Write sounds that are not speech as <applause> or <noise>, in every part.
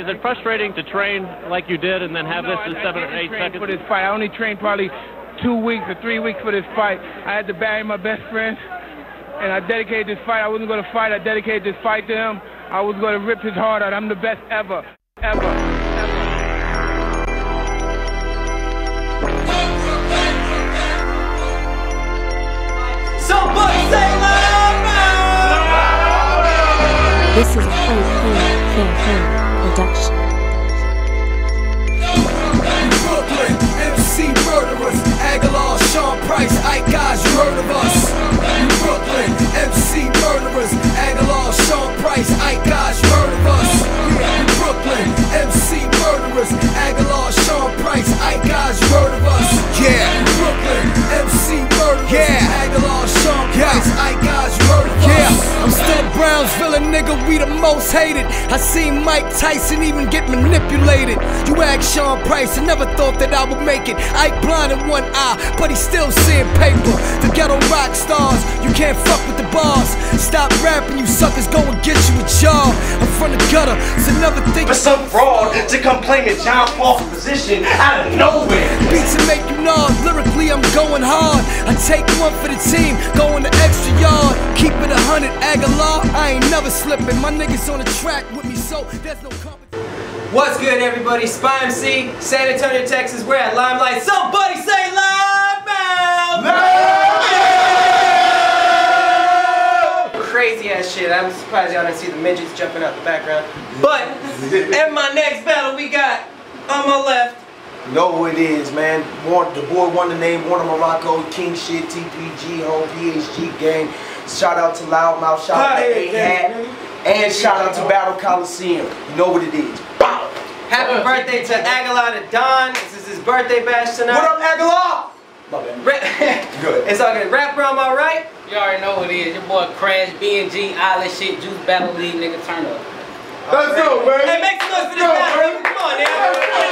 Is it frustrating to train like you did and then have no, this in I, seven I or eight train seconds? for this fight. I only trained probably two weeks or three weeks for this fight. I had to bury my best friend, and I dedicated this fight. I wasn't going to fight. I dedicated this fight to him. I was going to rip his heart out. I'm the best ever, ever, ever. Somebody say loud This is a Plain Plain Fan Fan production. Nigga, we the most hated. I seen Mike Tyson even get manipulated. You ask Sean Price, I never thought that I would make it. Ike blind in one eye, but he still seeing paper. The ghetto rock stars, you can't fuck with the boss. Stop rapping, you suckers, go and get you a job. I'm from the gutter, so never think For some fraud to come claiming John Paul's position out of nowhere. beats and make you nod. Lyrically, I'm going hard. I take one for the team, going the extra yard. Keep it a hundred, Agallah. I ain't never slipping. My niggas on the track with me, so there's no competition. What's good, everybody? Spy MC, San Antonio, Texas. We're at Limelight. Somebody say loud mouth! Crazy ass shit. I'm surprised y'all didn't see the midgets jumping out the background. But in my next battle, we got on my left. You know who it is, man. Warren, the boy won the name Warna Morocco, King Shit, TPG, whole PHG gang. Shout out to Loudmouth, shout out to A-Hat, and shout out to Battle Coliseum. You know what it is. Bow. Happy uh, birthday to Agallah Da Don. This is his birthday bash tonight. What up, Agallah? My bad. <laughs> Good. It's all good. Rapper on my right. You already know what it is. Your boy Crash, BNG, Island shit, Juice Battle League, nigga, turn up. Let's go, baby. Hey, make some noise for this battle. Come on, now.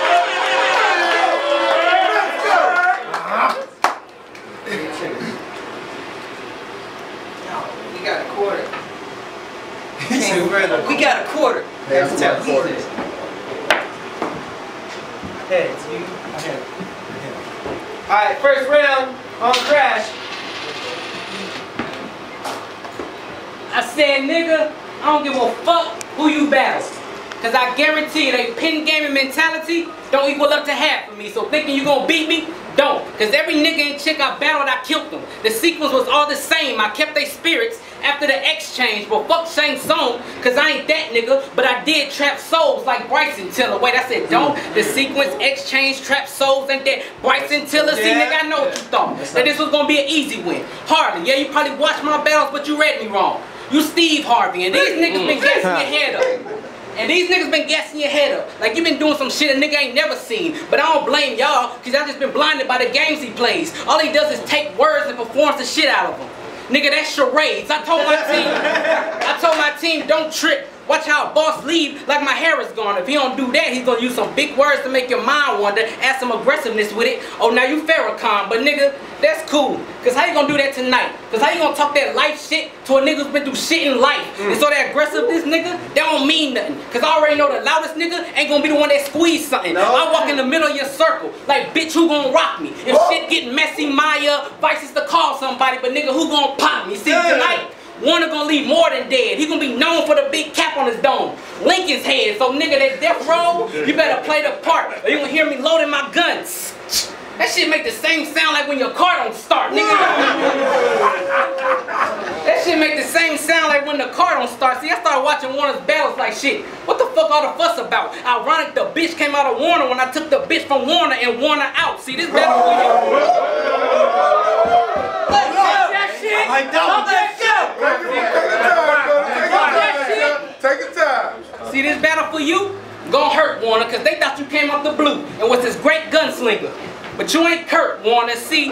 We got a quarter. Further. We got a quarter. That's That's tough. my quarter. Heads, you. Alright, first round on Crash. I said, nigga, I don't give a fuck who you battle. Cause I guarantee you, they pin gaming mentality don't equal up to half of me. So thinking you gonna beat me, don't. Cause every nigga and chick I battled, I killed them. The sequence was all the same. I kept their spirits after the exchange. But fuck Shang Tsung, cause I ain't that nigga. But I did trap souls like Bryson Tiller. Wait, I said don't. The sequence exchange trap souls ain't that Bryson Tiller. See, Yeah. nigga, I know what you thought. That this was gonna be an easy win. Hardly. Yeah, you probably watched my battles, but you read me wrong. You Steve Harvey, and these niggas been guessing your head up. And these niggas been gassing your head up. Like you been doing some shit a nigga ain't never seen. But I don't blame y'all, cause y'all just been blinded by the games he plays. All he does is take words and performs the shit out of them. Nigga, that's charades. I told my team, I told my team, don't trip. Watch how a boss leave like my hair is gone. If he don't do that, he's gonna use some big words to make your mind wonder, add some aggressiveness with it. Oh, now you Farrakhan, but nigga, that's cool. Cause how you gonna do that tonight? Cause how you gonna talk that life shit to a nigga who's been through shit in life? Mm. And so that aggressive this nigga, that don't mean nothing. Cause I already know the loudest nigga ain't gonna be the one that squeeze something. I walk in the middle of your circle, like bitch, who gonna rock me? If shit get messy, Maya, Vice is to call somebody, but nigga, who gonna pop me? See, tonight, Warna gonna leave more than dead. He gonna be known for the big cap on his dome. Lincoln's head. So nigga, that death row, you better play the part. Or you gonna hear me loading my guns. That shit make the same sound like when your car don't start, nigga. that shit make the same sound like when the car don't start. See, I started watching Warna's battles like shit. What the fuck all the fuss about? Ironic, the bitch came out of Warner when I took the bitch from Warner and Warner out. See, this battle for you. Let's that shit. Like that. Take your time. See this battle for you? Gonna hurt Warner, cause they thought you came up the blue and was this great gunslinger. But you ain't Kurt Warner, see?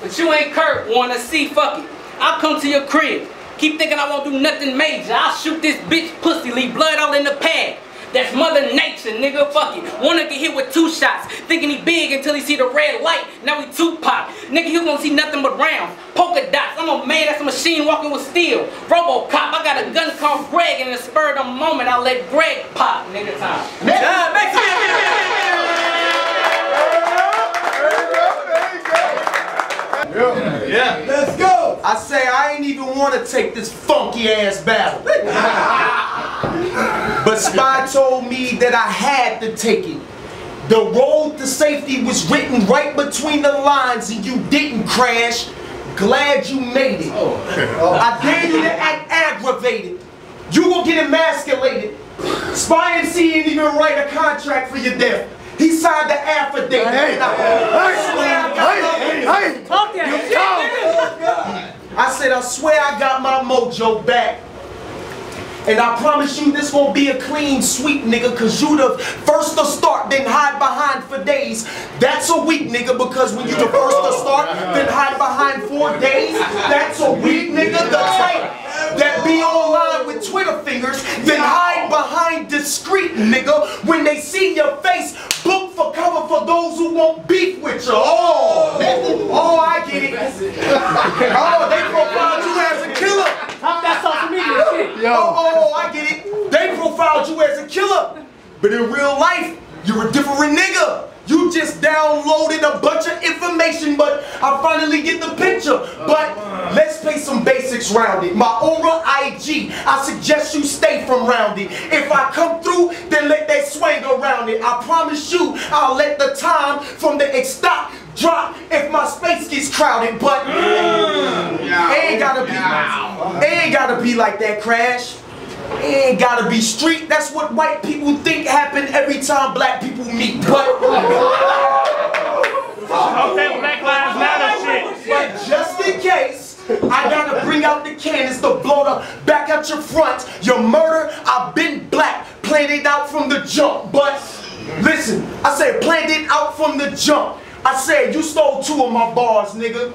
But you ain't Kurt Warner, see? Fuck it. I'll come to your crib. Keep thinking I won't do nothing major. I'll shoot this bitch pussy, leave blood all in the pad. That's mother nature, nigga. Fuck it. One nigga hit with two shots, thinking he big until he see the red light. Now he Tupac. Nigga, he gonna see nothing but rounds, polka dots. I'm a man that's a machine walking with steel. Robocop. I got a gun called Greg, and in the spur of the moment, I let Greg pop. Nigga, time. John, make Yeah. yeah. Let's go. I say I ain't even want to take this funky ass battle. <laughs> but Spy told me that I had to take it. The road to safety was written right between the lines and you didn't crash. Glad you made it. Oh. I dare you to act aggravated. You will get emasculated. Spy MC ain't even write a contract for your death. He signed the affidavit. Hey, And I, I swear I got hey, my, hey, Talk that shit, I said I swear I got my mojo back. And I promise you this won't be a clean sweep, nigga, cause you the first to start, then hide behind for days. That's a weak nigga, because when you the first to start, then hide behind four days, that's a weak nigga. The type that be online with Twitter fingers, then hide behind discreet nigga. When they see your face, book for cover for those who won't beef with you. Oh, I get it. Oh, they profiled you as a killer. Talk that social media shit. Oh, oh, I get it. They profiled you as a killer. But in real life, you're a different nigga. You just downloaded a bunch of information, but I finally get the picture. But let's play some basics round it. My aura IG, I suggest you stay from round it. If I come through, then let that swing around it. I promise you, I'll let the time from the X stop drop if my space gets crowded. But mm. it ain't gotta be. It ain't gotta be like that, Crash. It ain't gotta be street. That's what white people think happen every time black people meet. But, that Black Lives Matter shit. but just in case, I gotta bring out the cannons to blow the back at your front. Your murder, I've been black, planned it out from the jump. But listen, I said planned it out from the jump. I said you stole two of my bars, nigga.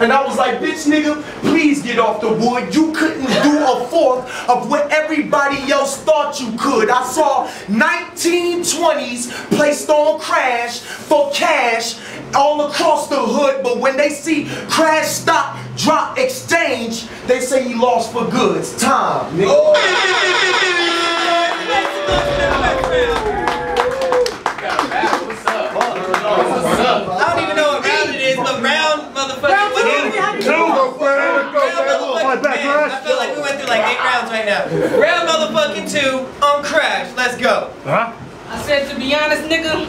And I was like, bitch nigga, please get off the wood. You couldn't do a fourth of what everybody else thought you could. I saw 1920s placed on crash for cash all across the hood, but when they see crash, stop, drop, exchange, they say he lost for goods. Time, nigga. I don't even know what round it is, but round motherfucking. Round motherfucking man, I feel like we went through like eight rounds right now. Round motherfucking two on Crash. Let's go. Huh? I said, to be honest, nigga,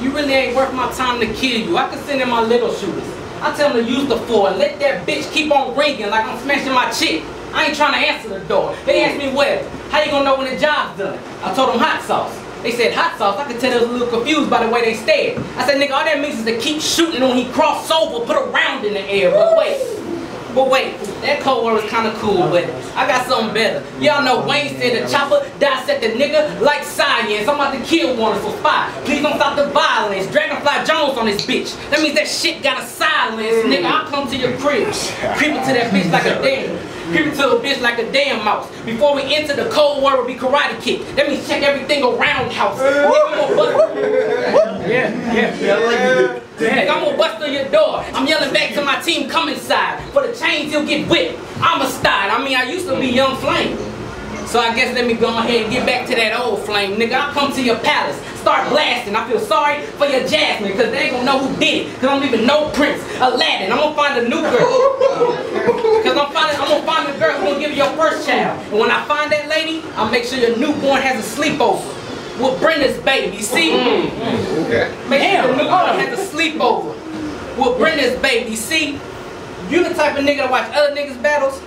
you really ain't worth my time to kill you. I can send in my little shooters. I tell them to use the four and let that bitch keep on ringing like I'm smashing my chick. I ain't trying to answer the door. They asked me, well, how you gonna know when the job's done? I told them hot sauce. They said hot sauce. I could tell they was a little confused by the way they stared. I said, nigga, all that means is to keep shooting when he cross over, put a round in the air. But wait, but wait, that Cold War was kind of cool, but I got something better. Y'all know Wayne said the chopper dissect the nigga like science. I'm about to kill one for spy. Please don't stop the violence. Dragonfly Jones on this bitch. That means that shit got a silence. Mm. Nigga, I'll come to your crib. Creeping to that bitch like a damn. Creeping to a bitch like a damn mouse. Before we enter the Cold War, will be karate kick. That means check everything around house. Nigga, I'm gonna bust. Yeah, yeah, yeah. Nigga, I'm gonna bust through your door. I'm yelling back to my team, come inside. For the chains, you'll get whipped. I'm a star. I mean, I used to be Young Flame. So I guess let me go ahead and get back to that old flame. Nigga, I'll come to your palace, start blasting. I feel sorry for your Jasmine, cause they ain't gonna know who did it. Cause I'm leaving no prince, Aladdin. I'm gonna find a new girl. <laughs> Cause I'm finding, I'm gonna find a girl who's gonna give you your first child. And when I find that lady, I'll make sure your newborn has a sleepover. With Brenda's baby, see? Mm-hmm. Mm-hmm. Make sure your newborn has a sleepover. With Brenda's baby, see? You the type of nigga to watch other niggas' battles,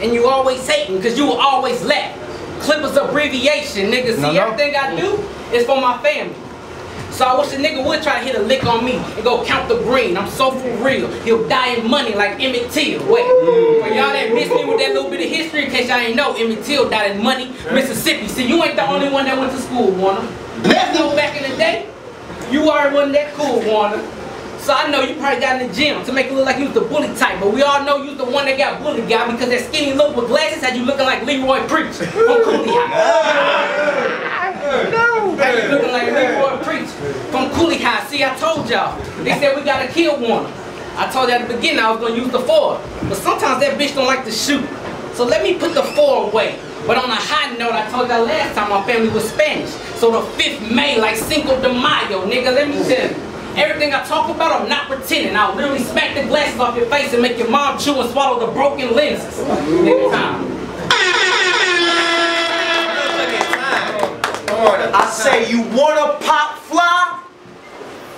and you always hating because you will always laugh. Clippers abbreviation, nigga. See, everything I do is for my family. So I wish a nigga would try to hit a lick on me and go count the green. I'm so for real. He'll die in money like Emmett Till. Wait, for mm. y'all that miss me with that little bit of history, in case y'all ain't know, Emmett Till died in money, Mississippi. See, you ain't the only one that went to school, Warna. Let's know back in the day, you already wasn't that cool, Warna. So I know you probably got in the gym to make it look like you was the bully type, but we all know you was the one that got bullied, guy, because that skinny look with glasses had you looking like Leroy Preach from Cooley High. No, had you looking like Leroy Preach from Cooley High. See, I told y'all. They said we gotta kill one. I told you at the beginning I was gonna use the four, but sometimes that bitch don't like to shoot. So let me put the four away. But on a high note, I told y'all last time my family was Spanish. So the 5th May, like Cinco de Mayo, nigga, let me tell you. Everything I talk about, I'm not pretending. I'll literally smack the glasses off your face and make your mom chew and swallow the broken lenses. I say you wanna pop fly?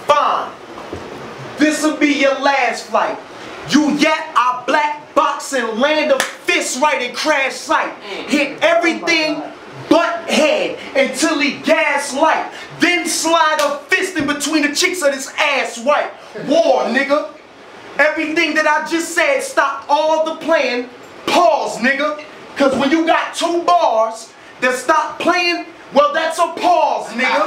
Fine. This'll be your last flight. You yet I black box and land a fist right in crash site. Hit everything but head until he gaslight. Then slide a fist in between the cheeks of this ass white. War, nigga. Everything that I just said, stop all the playing. Pause, nigga. Cause when you got two bars that stop playing, well, that's a pause, nigga.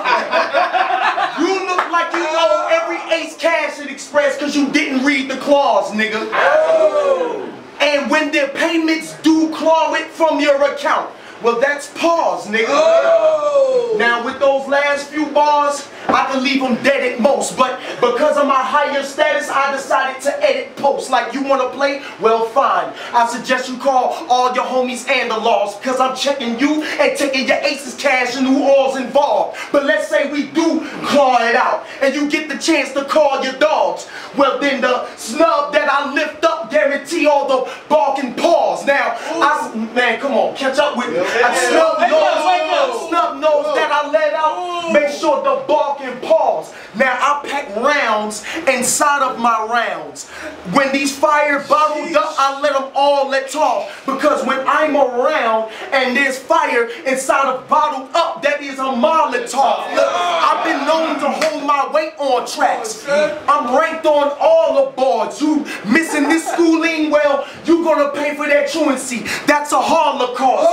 <laughs> you look like you owe every Ace Cash at Express because you didn't read the clause, nigga. Oh. And when their payments do claw it from your account, well, that's pause, nigga. Oh! Now, with those last few bars, I can leave them dead at most. But because of my higher status, I decided to edit Like, you want to play? Well, fine. I suggest you call all your homies and the laws. Because I'm checking you and taking your aces cash and who all's involved. But let's say we do claw it out. And you get the chance to call your dogs. Well, then the snub that I lift up guarantee all the barking paws. Now, I, man, come on, catch up with me. I snub nose, snub nose that I let out. Make sure the barking paws. Now, I pack rounds inside of my rounds. When these fire bottled up, I let them all let off. Because when I'm around and there's fire inside of bottled up, that is a Molotov. Look, I've been known to hold my weight on tracks. I'm ranked on all the boards. You missing this schooling? Well, you're gonna pay for that truancy. That's a holocaust.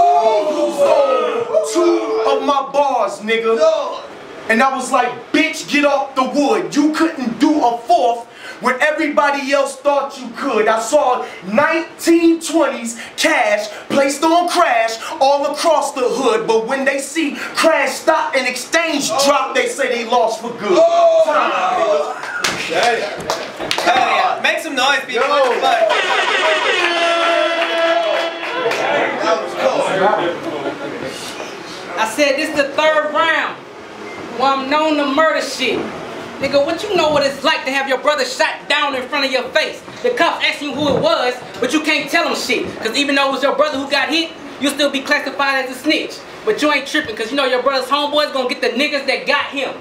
Two of my bars, nigga. And I was like, bitch, get off the wood. You couldn't do a fourth when everybody else thought you could. I saw 1920s cash placed on crash all across the hood. But when they see crash stop and exchange drop, they say they lost for good. Hell yeah. Make some noise, people. What the? I said this is the third round. Well, I'm known to murder shit. Nigga, what you know what it's like to have your brother shot down in front of your face? The cops asking you who it was, but you can't tell them shit. Cause even though it was your brother who got hit, you'll still be classified as a snitch. But you ain't tripping, cause you know your brother's homeboys gonna get the niggas that got him.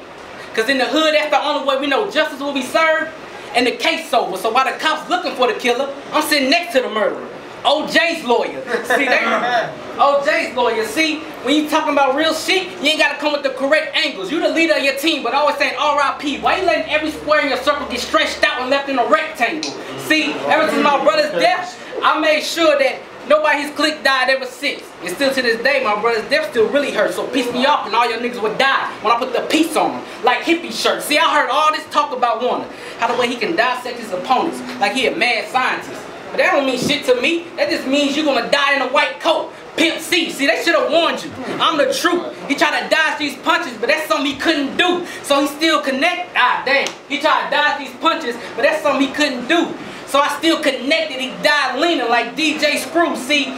Cause in the hood, that's the only way we know justice will be served and the case over. So while the cops looking for the killer, I'm sitting next to the murderer. OJ's lawyer. See, they, <laughs> OJ's lawyer. See, when you talking about real shit, you ain't gotta come with the correct angles. You the leader of your team, but always saying R.I.P. Why you letting every square in your circle get stretched out and left in a rectangle? See, ever since my brother's death, I made sure that nobody's clique died ever since. And still to this day, my brother's death still really hurts. So piss me off and all your niggas would die when I put the peace on them. Like hippie shirts. See, I heard all this talk about Warna. How the way he can dissect his opponents. Like he a mad scientist. But that don't mean shit to me. That just means you're gonna die in a white coat. Pimp C, see they should have warned you. I'm the truth. He tried to dodge these punches, but that's something he couldn't do. So he still connect. Ah, damn. He tried to dodge these punches, but that's something he couldn't do. So I still connected. He died leaning like DJ Screw. See, he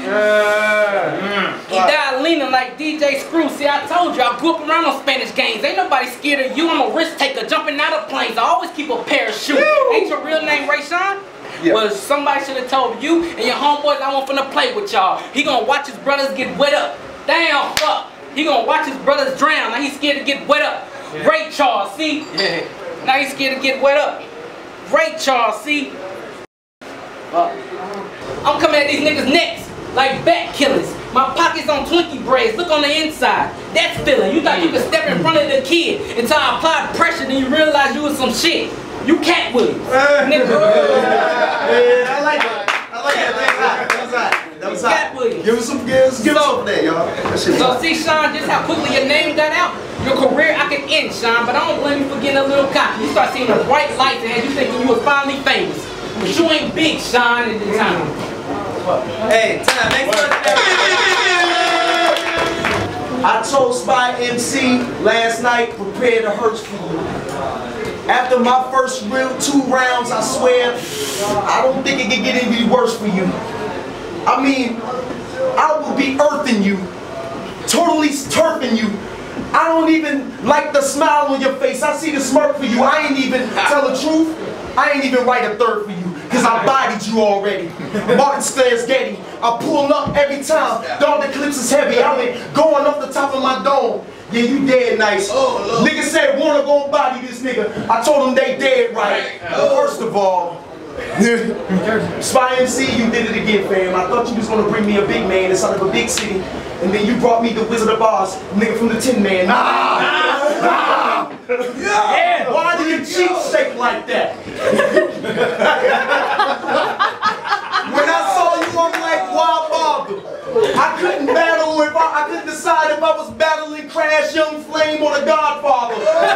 died leaning like DJ Screw. See, I told you I grew up around on Spanish games. Ain't nobody scared of you. I'm a risk taker, jumping out of planes. I always keep a parachute. Ain't your real name Ray Sean? Well, somebody should have told you and your homeboys I want finna play with y'all. He gonna watch his brothers get wet up. Damn, fuck. He gonna watch his brothers drown. Now he's scared to get wet up. Ray Charles, see? Now he's scared to get wet up. Ray Charles, see? Fuck. I'm coming at these niggas next like bat killers. My pockets on Twinkie braids. Look on the inside. That's feeling. You thought you could step in front of the kid until I applied pressure, then you realized you was some shit. You Katt Williams. Nigga. I like that. I like that. That was hot. That was hot. That was Katt. Williams. Give us some, give us, give some that, y'all. That shit was So see, Sean, just how quickly your name got out, your career I can end, Sean. But I don't blame you for getting a little cocky. You start seeing the bright lights and you thinking you were finally famous. But you ain't big, Sean, at the time. Hey, time. Make I told Spy MC last night, prepare to hurt for you. After my first real two rounds, I swear, I don't think it can get any worse for you. I mean, I will be earthing you, totally turfing you. I don't even like the smile on your face. I see the smirk for you. I ain't even tell the truth. I ain't even write a third for you. Cause I bodied you already. Martin Stairs Getty. I pull up every time. Dog the clips is heavy. I been going off the top of my dome. Yeah, you dead nice. Oh, nigga said Warna gon' body this nigga. I told him they dead right. First oh. of all, <laughs> Spy MC, you did it again, fam. I thought you was gonna bring me a big man inside of a big city, and then you brought me the Wizard of Oz, nigga from the Tin Man. Nah, <laughs> nah. Yeah. Why do you cheat shake like that? Godfather.